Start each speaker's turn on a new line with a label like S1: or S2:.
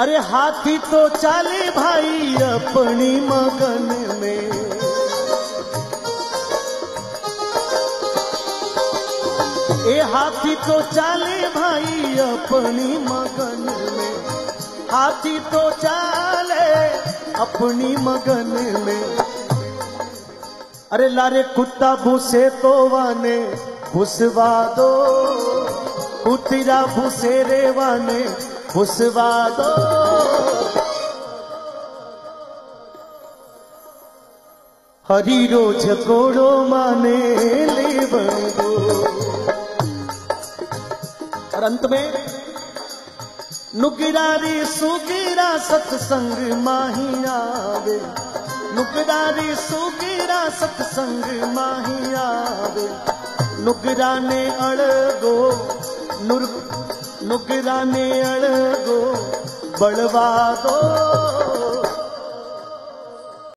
S1: अरे हाथी तो चाले भाई अपनी मगन में। ए हाथी तो चाले भाई अपनी मगन में। हाथी तो चाले अपनी मगन में। अरे लारे कुत्ता भूसे तो वाने, भुसवा दो। कुतिरा भूसे रे भुसवा दो हरी रोज कोड़ो माने और अंत में, नुकरारी सुगिरा सत्संग माही आवे। नुकरारी सुगिरा सत्संग माही आवे। नुकरा ने अड़गो, नुर नुकरा ने अड़गो बड़वा दो